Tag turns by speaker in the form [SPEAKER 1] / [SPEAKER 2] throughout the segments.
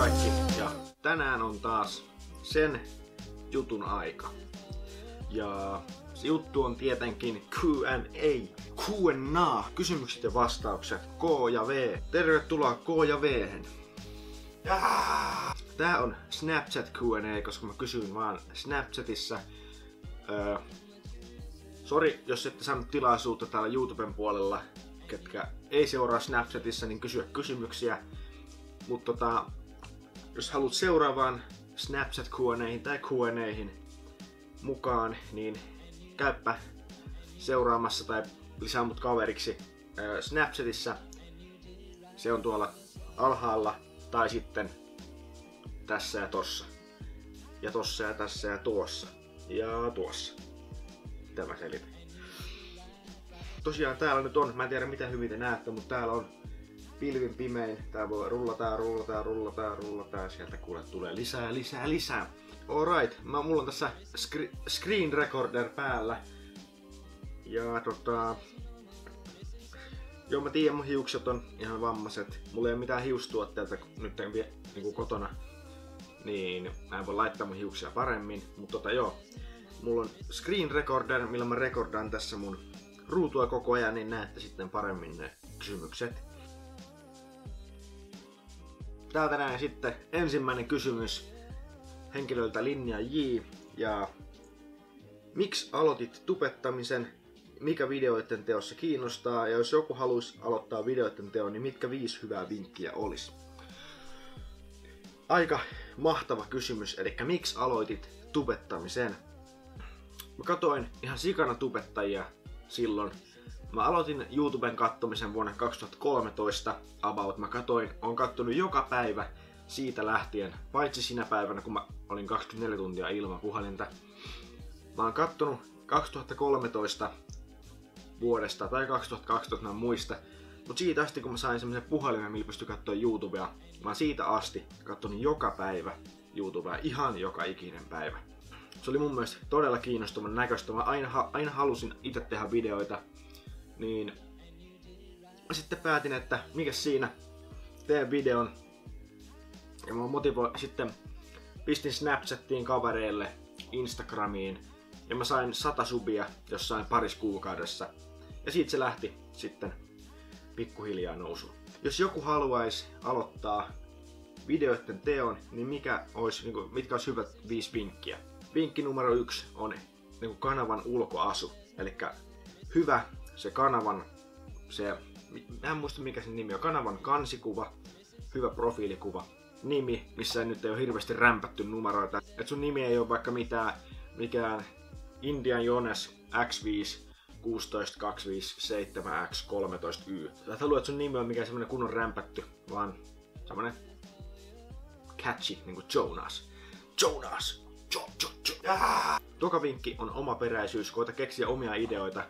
[SPEAKER 1] kaikki ja tänään on taas sen jutun aika. Ja se juttu on tietenkin Q&A, Q&A, kysymykset ja vastaukset, K ja V. Tervetuloa K ja V. Tää on Snapchat Q&A, koska mä kysyin vaan Snapchatissa. Öö, sori, jos ette saanut tilaisuutta täällä YouTuben puolella, ketkä ei seuraa Snapchatissa, niin kysyä kysymyksiä. Mutta tota, jos haluat seuraavaan Snapchat Q&Aihin tai Q&Aihin mukaan, niin käyppä seuraamassa tai lisää mut kaveriksi Snapchatissa. Se on tuolla alhaalla tai sitten tässä ja tossa. Ja tossa ja tässä ja tuossa. Ja tuossa. Tämä selitän. Tosiaan täällä nyt on, mä en tiedä mitä hyvin te näette, mutta täällä on pilvin pimein. Tää voi rullata, rullata, rullata, rullata ja sieltä kuule tulee lisää, lisää, lisää. Alright, mä, mulla on tässä screen, screen recorder päällä. Ja tota... Joo, mä tiedän, mun hiukset on ihan vammaiset. Mulla ei ole mitään hiustuotteita nyt en vie niinku kotona. Niin mä en voi laittaa mun hiuksia paremmin. Mutta tota joo, mulla on screen recorder, millä mä rekordaan tässä mun ruutua koko ajan, niin näette sitten paremmin ne kysymykset. Täältä näin sitten ensimmäinen kysymys henkilöltä Linja J. Ja miksi aloitit tubettamisen? Mikä videoiden teossa kiinnostaa? Ja jos joku haluaisi aloittaa videoiden teon, niin mitkä viisi hyvää vinkkiä olisi? Aika mahtava kysymys, eli miksi aloitit tubettamisen? Mä katoin ihan sikana tubettajia silloin. Mä aloitin YouTuben kattomisen vuonna 2013 about. Mä katoin, on kattonut joka päivä siitä lähtien, paitsi sinä päivänä, kun mä olin 24 tuntia ilman puhelinta. Mä oon kattonut 2013 vuodesta tai 2012, mä en muista. Mut siitä asti, kun mä sain semmoisen puhelimen, millä pystyi katsoa YouTubea, mä oon siitä asti kattonut joka päivä YouTubea, ihan joka ikinen päivä. Se oli mun mielestä todella kiinnostavan näköistä. Mä aina, aina halusin itse tehdä videoita. Niin sitten päätin, että mikä siinä, teen videon. Ja mä motivoin sitten, pistin Snapchattiin kavereille, Instagramiin. Ja mä sain sata subia jossain paris kuukaudessa. Ja siitä se lähti sitten pikkuhiljaa nousuun. Jos joku haluaisi aloittaa videoiden teon, niin mikä olisi, niin kuin, mitkä olisi hyvät viisi vinkkiä? Vinkki numero yksi on niin kuin kanavan ulkoasu. Eli hyvä se kanavan, se, mä en muista mikä sen nimi on, kanavan kansikuva, hyvä profiilikuva, nimi, missä nyt ei ole hirveästi rämpätty numeroita. Et sun nimi ei ole vaikka mitään, mikään Indian Jones X5 16257X13Y. Sä et halua, että sun nimi on mikään semmonen kunnon rämpätty, vaan semmonen catchy, niinku Jonas. Jonas! Jo, jo, jo. Toka vinkki on oma peräisyys, koita keksiä omia ideoita.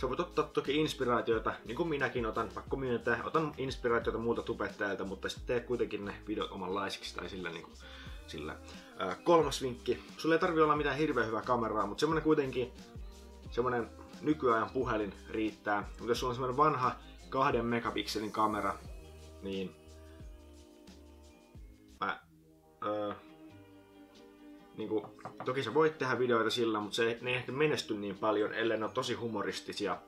[SPEAKER 1] Sä voit ottaa toki inspiraatioita, niin kuin minäkin otan, pakko myöntää, otan inspiraatioita muilta tubettajilta, mutta sitten tee kuitenkin ne videot omanlaisiksi tai sillä niin kuin, sillä. Ää, kolmas vinkki. Sulla ei tarvi olla mitään hirveän hyvää kameraa, mutta semmonen kuitenkin, semmonen nykyajan puhelin riittää. Mutta jos sulla on semmonen vanha kahden megapikselin kamera, niin mä, öö, niin kuin, toki sä voit tehdä videoita sillä, mutta se, ne ei ehkä menesty niin paljon, ellei ne ole tosi humoristisia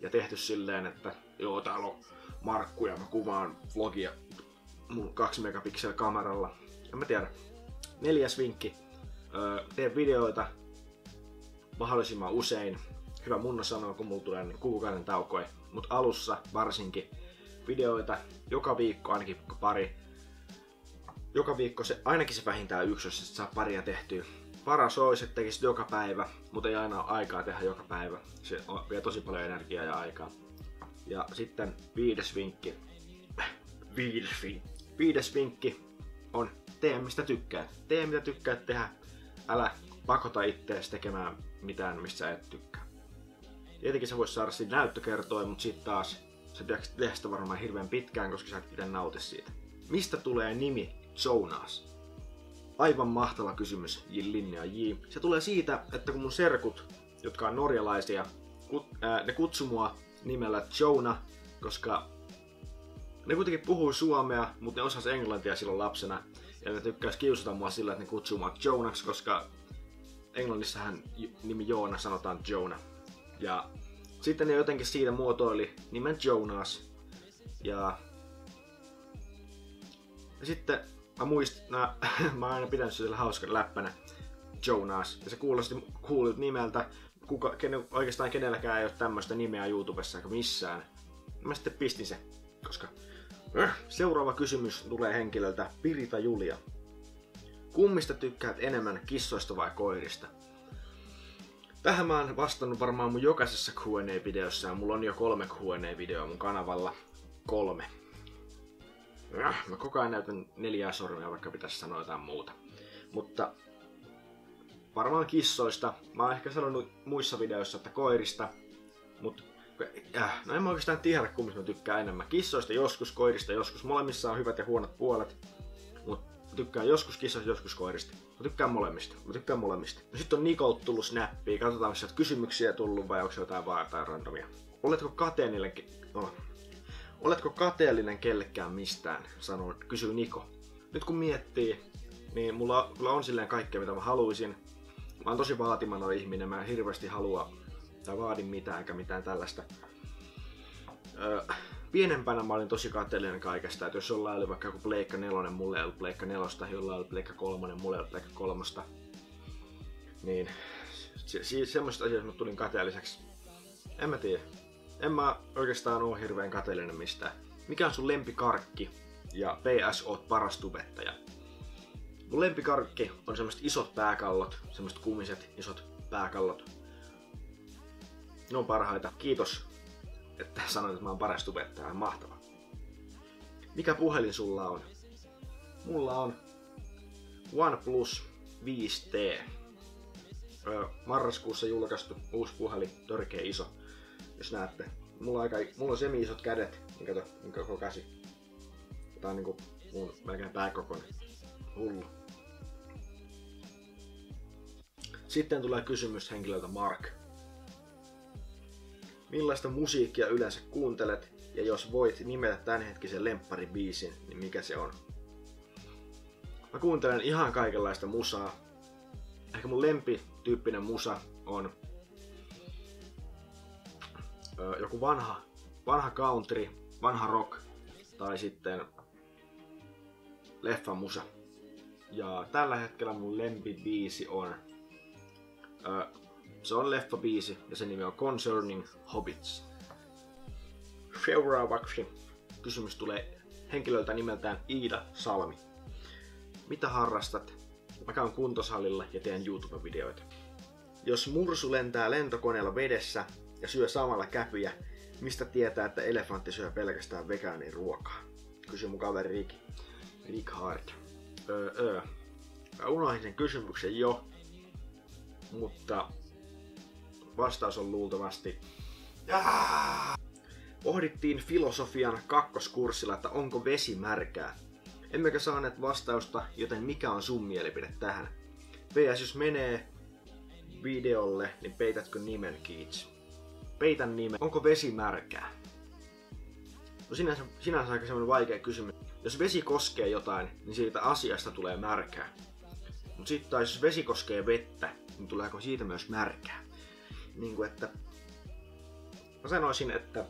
[SPEAKER 1] ja tehty silleen, että joo, täällä on Markku ja mä kuvaan vlogia mun 2 megapiksel kameralla. En mä tiedä. Neljäs vinkki. Öö, tee videoita mahdollisimman usein. Hyvä munna sanoo, kun mulla tulee niin kuukauden taukoja. Mutta alussa varsinkin videoita joka viikko ainakin pari joka viikko se, ainakin se vähintään yksi, jos saa paria tehtyä. Paras olisi, että tekisit joka päivä, mutta ei aina ole aikaa tehdä joka päivä. Se vie tosi paljon energiaa ja aikaa. Ja sitten viides vinkki. Viides vinkki. Viides vinkki on tee mistä tykkäät. Tee mitä tykkäät tehdä. Älä pakota ittees tekemään mitään, mistä et tykkää. Tietenkin sä vois saada siitä näyttökertoa, mutta sitten taas sä tehdä sitä varmaan hirveän pitkään, koska sä et itse nauti siitä. Mistä tulee nimi Jonas? Aivan mahtava kysymys, Linja J. Se tulee siitä, että kun mun serkut, jotka on norjalaisia, kut, ää, ne kutsuu mua nimellä Jonah, koska ne kuitenkin puhuu suomea, mutta ne osas englantia silloin lapsena. Ja ne tykkäis kiusata mua sillä, että ne kutsuu mua Jonas, koska englannissahan nimi Joona sanotaan Jonah. Ja sitten ne jotenkin siitä muotoili nimen Jonas. Ja, ja sitten mä muistin, mä, mä oon aina pitänyt sillä hauskan läppänä Jonas. Ja se kuulosti kuulut nimeltä, kuka, kenen, oikeastaan kenelläkään ei ole tämmöistä nimeä YouTubessa eikä missään. Mä sitten pistin se, koska äh, seuraava kysymys tulee henkilöltä Pirita Julia. Kummista tykkäät enemmän, kissoista vai koirista? Tähän mä oon vastannut varmaan mun jokaisessa Q&A-videossa ja mulla on jo kolme Q&A-videoa mun kanavalla. Kolme. Äh, mä koko ajan näytän neljää sormia, vaikka pitäisi sanoa jotain muuta. Mutta varmaan kissoista. Mä oon ehkä sanonut muissa videoissa, että koirista. Mutta äh, no en mä oikeastaan tiedä, kummista mä tykkään enemmän. Kissoista joskus, koirista joskus. Molemmissa on hyvät ja huonot puolet. Mutta tykkään joskus kissoista, joskus koirista. Mä tykkään molemmista. Mä tykkään molemmista. No sitten on Nikolt tullut snappia. Katsotaan, jos kysymyksiä tullut vai onko jotain vaan jotain randomia. Oletko kateellinen... No. Oletko kateellinen kellekään mistään? Sanoo, kysyy Niko. Nyt kun miettii, niin mulla, mulla on silleen kaikkea mitä mä haluaisin. Mä oon tosi vaatimano ihminen, mä en hirveästi halua tai vaadin mitään eikä mitään tällaista. Öö, pienempänä mä olin tosi kateellinen kaikesta, että jos jollain oli vaikka joku Pleikka 4, mulle ei ollut Pleikka 4, jollain oli Pleikka 3, mulle ei ollut Pleikka 3, niin se, semmoista asioista mä tulin kateelliseksi. En mä tiedä. En mä oikeastaan oo hirveän kateellinen mistään. Mikä on sun lempikarkki? Ja PS, oot paras tubettaja. Mun lempikarkki on semmoset isot pääkallot, semmoset kumiset isot pääkallot. Ne on parhaita. Kiitos, että sanoit, että mä oon paras tubettaja. Mahtava. Mikä puhelin sulla on? Mulla on OnePlus 5T. marraskuussa julkaistu uusi puhelin, törkeä iso, jos näette. Mulla on, aika, mulla on semi isot kädet, niin kato, niin koko käsi. Tää on niinku mun melkein pääkokoinen. Hullu. Sitten tulee kysymys henkilöltä Mark. Millaista musiikkia yleensä kuuntelet ja jos voit nimetä tämänhetkisen lempparibiisin, niin mikä se on? Mä kuuntelen ihan kaikenlaista musaa. Ehkä mun lempityyppinen musa on joku vanha, vanha country, vanha rock tai sitten leffa musa. Ja tällä hetkellä mun lempibiisi on se on leffa-biisi ja sen nimi on Concerning Hobbits. Seuraavaksi kysymys tulee henkilöltä nimeltään Iida Salmi. Mitä harrastat? Mä käyn kuntosalilla ja teen YouTube-videoita. Jos mursu lentää lentokoneella vedessä ja syö samalla käpyjä, mistä tietää, että elefantti syö pelkästään vegaanin ruokaa? Kysy mun kaveri Rick, Rick Hard. Öö, öö. Mä unohdin sen kysymyksen jo, mutta vastaus on luultavasti... Jaa! Pohdittiin filosofian kakkoskurssilla, että onko vesi märkää. Emmekä saaneet vastausta, joten mikä on sun mielipide tähän? PS, jos menee videolle, niin peitätkö nimen Keats? Peitän nimen. Onko vesi märkää? No sinänsä, sinänsä aika semmoinen vaikea kysymys. Jos vesi koskee jotain, niin siitä asiasta tulee märkää. Mutta sitten jos vesi koskee vettä, niin tuleeko siitä myös märkää? Niin kuin, että mä sanoisin, että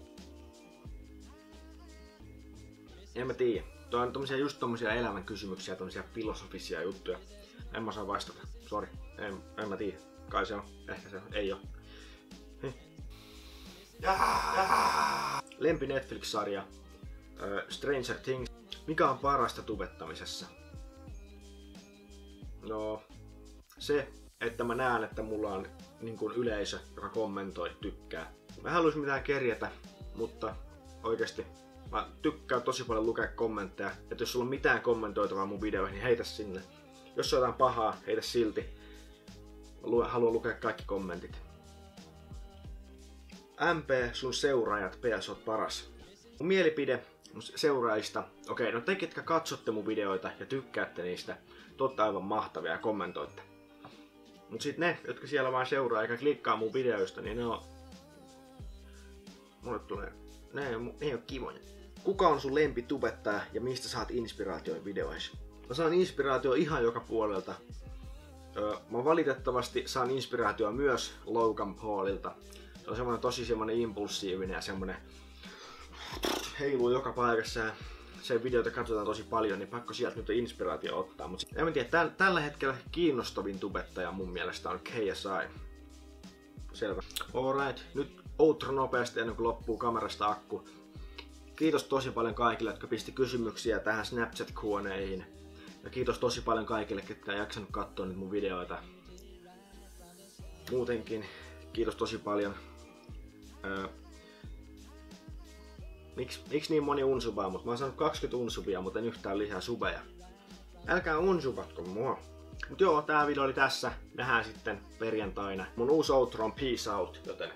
[SPEAKER 1] en mä tiedä. Tuo on tommosia, just tommosia elämän kysymyksiä, tommosia filosofisia juttuja. En mä saa vastata. Sori. En, en mä tiedä. Kai se on. Ehkä se on. Ei oo. Lempi Netflix-sarja. Stranger Things. Mikä on parasta tubettamisessa? No, se, että mä näen, että mulla on niin kuin yleisö, joka kommentoi, tykkää. Mä haluaisin mitään kerjätä, mutta oikeasti mä tykkään tosi paljon lukea kommentteja. Että jos sulla on mitään kommentoitavaa mun videoihin, niin heitä sinne. Jos on jotain pahaa, heitä silti. Mä haluan lukea kaikki kommentit. MP, sun seuraajat, PS oot paras. Mun mielipide seuraajista. Okei, no te ketkä katsotte mun videoita ja tykkäätte niistä, totta aivan mahtavia ja kommentoitte. Mut sit ne, jotka siellä vaan seuraa eikä klikkaa mun videoista, niin ne on... Mulle tulee... Ne ei, ne ei oo kivoja. Kuka on sun lempi tubettaja ja mistä saat inspiraation videoihin? Mä saan inspiraatio ihan joka puolelta. Öö, mä valitettavasti saan inspiraatio myös Logan Paulilta. Se on semmonen tosi semmonen impulsiivinen ja semmonen heiluu joka paikassa ja sen videoita katsotaan tosi paljon, niin pakko sieltä nyt inspiraatio ottaa. Mutta en tiedä, täl, tällä hetkellä kiinnostavin tubettaja mun mielestä on KSI. Selvä. Alright, nyt outro nopeasti ennen kuin loppuu kamerasta akku. Kiitos tosi paljon kaikille, jotka pisti kysymyksiä tähän Snapchat-kuoneihin. Ja kiitos tosi paljon kaikille, ketkä on jaksanut katsoa nyt mun videoita. Muutenkin, kiitos tosi paljon. Öö, Miksi, miksi niin moni unsubaa, mutta mä oon saanut 20 unsubia, mutta en yhtään lisää subeja. Älkää unsubatko mua. Mut joo, tää video oli tässä. Nähdään sitten perjantaina. Mun uusi outro on Peace Out, joten